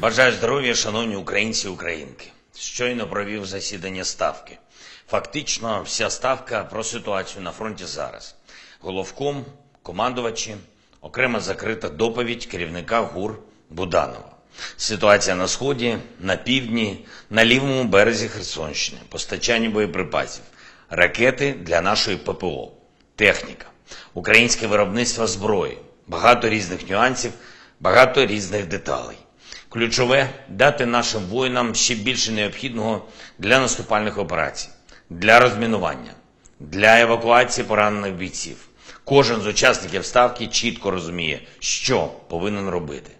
Бажаю здоров'я, шановні українці і українки. Щойно провів засідання ставки. Фактично, вся ставка про ситуацію на фронті зараз. Головком, командувачі, окрема закрита доповідь керівника ГУР Буданова. Ситуація на сході, на півдні, на лівому березі Херсонщини, постачання боєприпасів, ракети для нашої ППО, техніка, українське виробництво зброї, багато різних нюансів, багато різних деталей. Ключове дати нашим воїнам ще більше необхідного для наступальних операцій, для розмінування, для евакуації поранених бійців. Кожен з учасників ставки чітко розуміє, що повинен робити.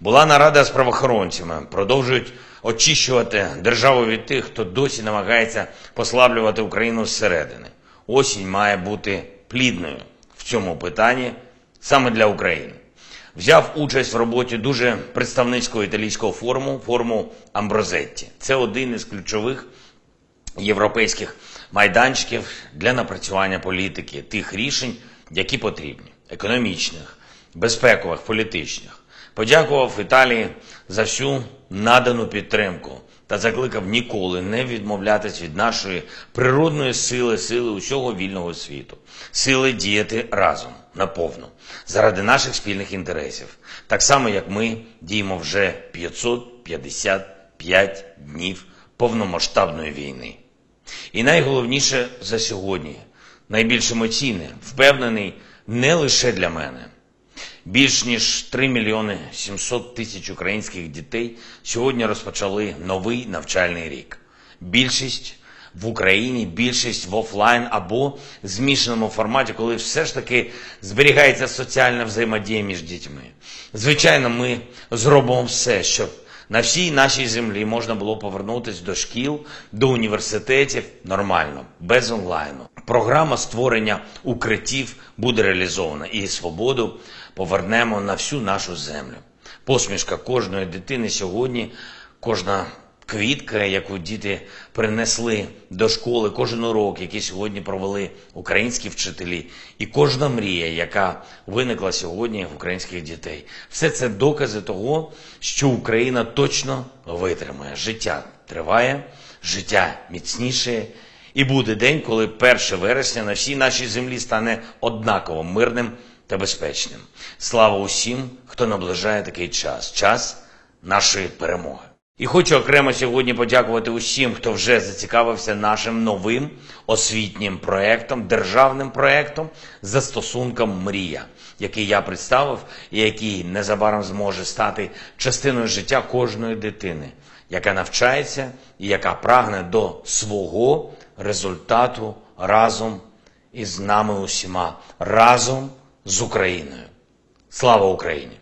Була нарада з правоохоронцями, продовжують очищувати державу від тих, хто досі намагається послаблювати Україну зсередини. Осінь має бути плідною в цьому питанні саме для України. Взяв участь в роботі дуже представницького італійського форуму, форуму Амброзетті. Це один із ключових європейських майданчиків для напрацювання політики, тих рішень, які потрібні: економічних, безпекових, політичних. Подякував Італії за всю надану підтримку та закликав ніколи не відмовлятись від нашої природної сили, сили усього вільного світу, сили діяти разом наповну заради наших спільних інтересів, так само як ми діємо вже 555 днів повномасштабної війни. І найголовніше за сьогодні, найбільш емоційне, впевнений не лише для мене. Більш ніж 3 мільйони 700 тисяч українських дітей сьогодні розпочали новий навчальний рік. Більшість в Україні, більшість в офлайн або змішаному форматі, коли все ж таки зберігається соціальна взаємодія між дітьми. Звичайно, ми зробимо все, щоб на всій нашій землі можна було повернутися до шкіл, до університетів нормально, без онлайну. Програма створення укриттів буде реалізована і свободу повернемо на всю нашу землю. Посмішка кожної дитини сьогодні, кожна квітка, яку діти принесли до школи, кожен урок, який сьогодні провели українські вчителі, і кожна мрія, яка виникла сьогодні в українських дітей, все це докази того, що Україна точно витримає. Життя триває, життя міцніше. І буде день, коли 1 вересня на всій нашій землі стане однаково мирним та безпечним. Слава усім, хто наближає такий час, час нашої перемоги. І хочу окремо сьогодні подякувати усім, хто вже зацікавився нашим новим освітнім проектом, державним проектом застосунком Мрія, який я представив і який незабаром зможе стати частиною життя кожної дитини, яка навчається і яка прагне до свого результату разом із нами усіма, разом з Україною. Слава Україні!